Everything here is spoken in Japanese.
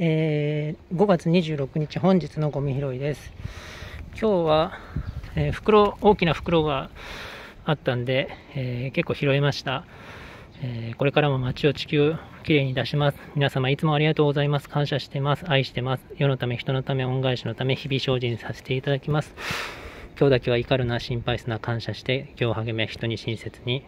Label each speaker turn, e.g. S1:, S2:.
S1: えー、5月26日本日のゴミ拾いです。今日は、えー、袋、大きな袋があったんで、えー、結構拾いました。えこれからも街を地球きれいに出します。皆様いつもありがとうございます。感謝してます。愛してます。世のため、人のため、恩返しのため、日々精進させていただきます。今日だけは怒るな、心配すな、感謝して、今日励め、人に親切に。